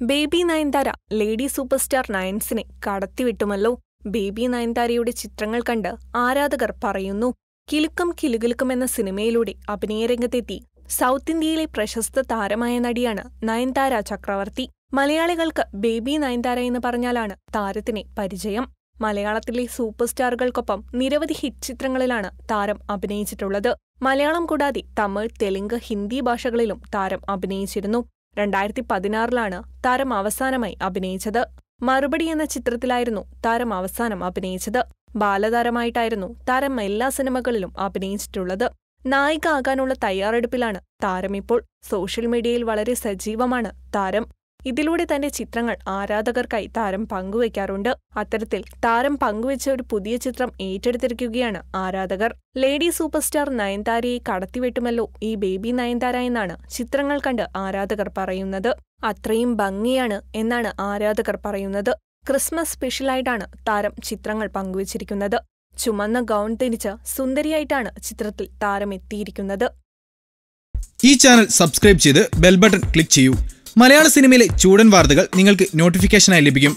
Baby Nayanthara lady super star നയൻസിനെ കടത്തിവിട്ടുമല്ലോ. Baby നയൻതാരയുടെ ചിത്രങ്ങൾ കണ്ട് ആരാധകർ പറയുന്നു കിലുക്കം കിലുകിലുക്കം എന്ന സിനിമയിലൂടെ അഭിനയരംഗത്തെത്തി. സൗത്ത് ഇന്ത്യയിലെ പ്രശസ്ത താരമായ നടിയാണ് നയൻതാര ചക്രവർത്തി. മലയാളികൾക്ക് ബേബി നയൻതാര എന്ന് പറഞ്ഞാലാണ് താരത്തിനെ പരിചയം. മലയാളത്തിലെ സൂപ്പർ സ്റ്റാറുകൾക്കൊപ്പം നിരവധി ഹിറ്റ് ചിത്രങ്ങളിലാണ് താരം അഭിനയിച്ചിട്ടുള്ളത്. മലയാളം കൂടാതെ തമിഴ് തെലുങ്ക് ഹിന്ദി ഭാഷകളിലും താരം അഭിനയിച്ചിരുന്നു. രണ്ടായിരത്തി പതിനാറിലാണ് താരം അവസാനമായി അഭിനയിച്ചത്. മറുപടി എന്ന ചിത്രത്തിലായിരുന്നു താരം അവസാനം അഭിനയിച്ചത്. ബാലതാരമായിട്ടായിരുന്നു താരം എല്ലാ സിനിമകളിലും അഭിനയിച്ചിട്ടുള്ളത്. നായിക ആകാനുള്ള തയ്യാറെടുപ്പിലാണ് താരം ഇപ്പോൾ. സോഷ്യൽ മീഡിയയിൽ വളരെ സജീവമാണ് താരം. ഇതിലൂടെ തന്റെ ചിത്രങ്ങൾ ആരാധകർക്കായി താരം പങ്കുവയ്ക്കാറുണ്ട്. അത്തരത്തിൽ താരം പങ്കുവച്ച ഒരു പുതിയ ചിത്രം ഏറ്റെടുത്തിരിക്കുകയാണ് ആരാധകർ. ലേഡി സൂപ്പർ സ്റ്റാർ നയൻതാരയെ കടത്തിവെട്ടുമല്ലോ ഈ ബേബി നയൻതാര എന്നാണ് ചിത്രങ്ങൾ കണ്ട് ആരാധകർ പറയുന്നത്. അത്രയും ഭംഗിയാണ് എന്നാണ് ആരാധകർ പറയുന്നത്. ക്രിസ്മസ് സ്പെഷ്യലായിട്ടാണ് താരം ചിത്രങ്ങൾ പങ്കുവച്ചിരിക്കുന്നത്. ചുമന്ന ഗൗൺ ധരിച്ച് സുന്ദരിയായിട്ടാണ് ചിത്രത്തിൽ താരം എത്തിയിരിക്കുന്നത് ഈ ചാനൽ സബ്സ്ക്രൈബ് ചെയ്ത് ബെൽബട്ടൺ ക്ലിക്ക് ചെയ്യൂ. മലയാള സിനിമയിലെ ചൂടൻ വാർത്തകൾ നിങ്ങൾക്ക് നോട്ടിഫിക്കേഷനായി ലഭിക്കും.